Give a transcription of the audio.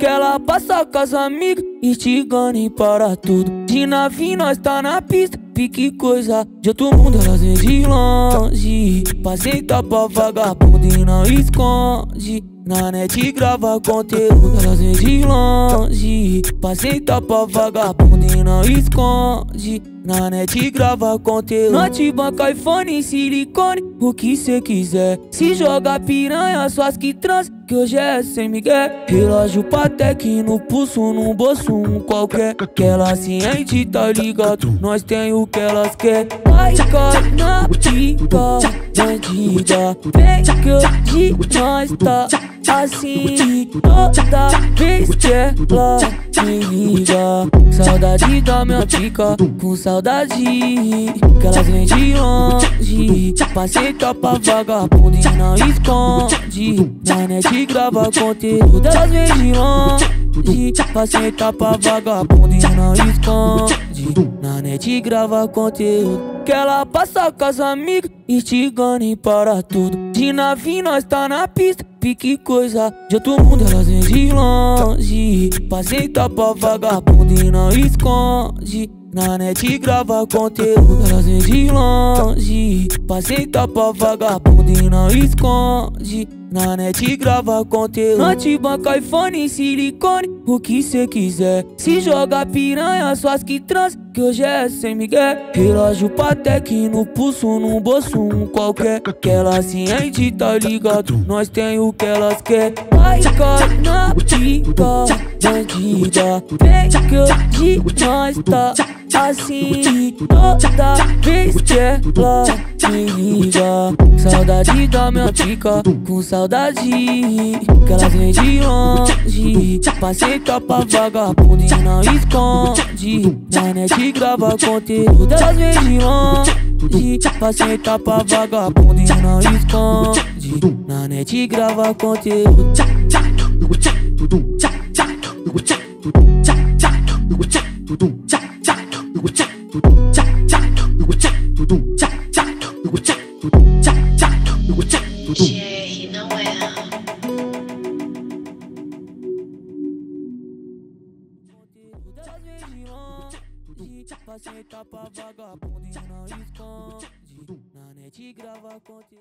Que ela passa com as amigas, instigando para tudo. De navio nós tá na pista, pique coisa de outro mundo, elas vêm de longe. Passei pra vagabundo e não esconde. Na net grava conteúdo, elas vêm de longe. Passei pra vagabundo e não esconde. Na net grava conteúdo Note, banca, iPhone, silicone O que cê quiser Se joga piranha, suas que trans Que hoje é sem migué Relógio Patek no pulso, num bolso, um qualquer. Que ela ciente, tá ligado? Nós tem o que elas quer Vai, na pica Bandida. Vem que hoje nós tá assim Toda vez que ela me liga Saudade da minha pica Com saudade Que elas vêm de longe Passei topa vagabundo e não esconde Na net grava conteúdo Elas vêm de longe Passei topa vagabundo e não esconde Na net grava conteúdo que ela passa com as amigas, instigando para tudo. De navio nós tá na pista, pique coisa de outro mundo, elas vêm de longe. Passei topa vagabundo e não esconde. Na net grava conteúdo, elas vêm de longe. Passei topa vagabundo e não esconde. Na net grava conteúdo Note, banca, iPhone, silicone O que cê quiser Se joga piranha, suas que trans Que hoje é sem migué Relógio Patek no pulso, num bolso, um qualquer Que ela ciente, tá ligado Nós tem o que elas quer Vai, na pica Bandida Vem que hoje nós tá assim Toda vez que ela Saudade da minha pica Com saudade Que elas vêm de longe. Passei topa vagabundo e não esconde. Na net grava conteúdo Elas vêm de longe. Passei topa vagabundo e não esconde. Na net grava conteúdo GR não é. Passei tapa vagabundo e não esconde Na net grava conteúdo